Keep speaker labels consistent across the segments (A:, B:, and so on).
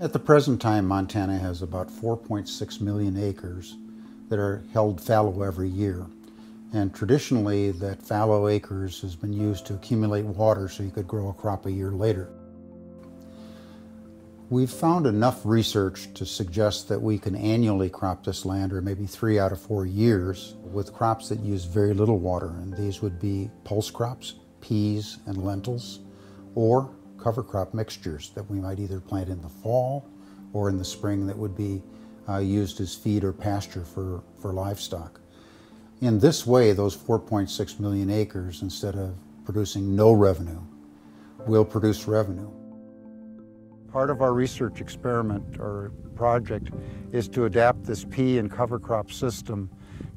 A: At the present time, Montana has about 4.6 million acres that are held fallow every year. And traditionally, that fallow acres has been used to accumulate water so you could grow a crop a year later. We've found enough research to suggest that we can annually crop this land, or maybe three out of four years, with crops that use very little water. And these would be pulse crops, peas and lentils, or cover crop mixtures that we might either plant in the fall or in the spring that would be uh, used as feed or pasture for, for livestock. In this way, those 4.6 million acres, instead of producing no revenue, will produce revenue. Part of our research experiment or project is to adapt this pea and cover crop system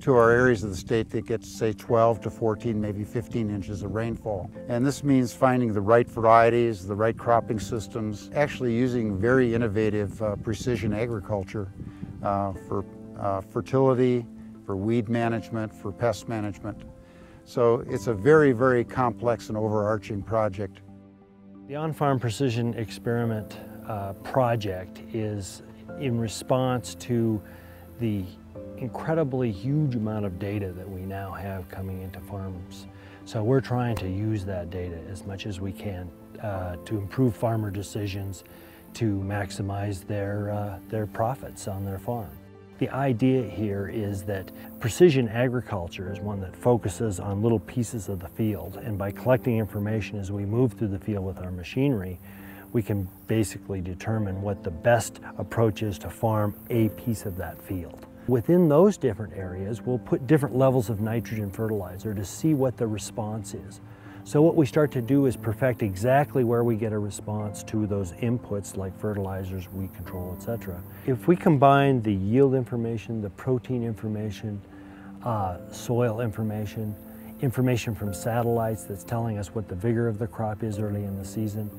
A: to our areas of the state that get, say, 12 to 14, maybe 15 inches of rainfall. And this means finding the right varieties, the right cropping systems, actually using very innovative uh, precision agriculture uh, for uh, fertility, for weed management, for pest management. So it's a very, very complex and overarching project.
B: The on-farm precision experiment uh, project is in response to the incredibly huge amount of data that we now have coming into farms. So we're trying to use that data as much as we can uh, to improve farmer decisions, to maximize their, uh, their profits on their farm. The idea here is that precision agriculture is one that focuses on little pieces of the field and by collecting information as we move through the field with our machinery, we can basically determine what the best approach is to farm a piece of that field. Within those different areas, we'll put different levels of nitrogen fertilizer to see what the response is. So what we start to do is perfect exactly where we get a response to those inputs like fertilizers, weed control, etc. If we combine the yield information, the protein information, uh, soil information, information from satellites that's telling us what the vigor of the crop is early in the season,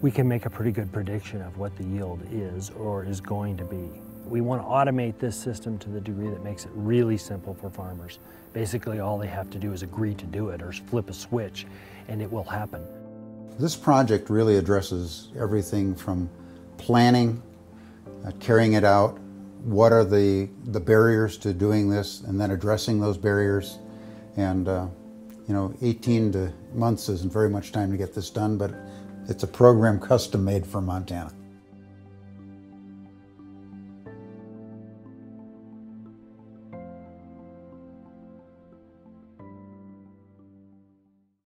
B: we can make a pretty good prediction of what the yield is or is going to be. We want to automate this system to the degree that makes it really simple for farmers. Basically, all they have to do is agree to do it or flip a switch and it will happen.
A: This project really addresses everything from planning, uh, carrying it out, what are the, the barriers to doing this, and then addressing those barriers. And, uh, you know, 18 to months isn't very much time to get this done, but it's a program custom made for Montana.